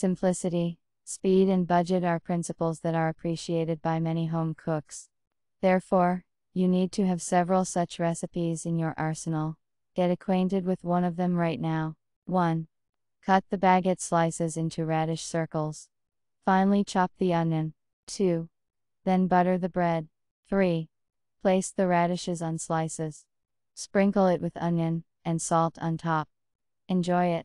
Simplicity, speed, and budget are principles that are appreciated by many home cooks. Therefore, you need to have several such recipes in your arsenal. Get acquainted with one of them right now. 1. Cut the baguette slices into radish circles. Finely chop the onion. 2. Then butter the bread. 3. Place the radishes on slices. Sprinkle it with onion and salt on top. Enjoy it.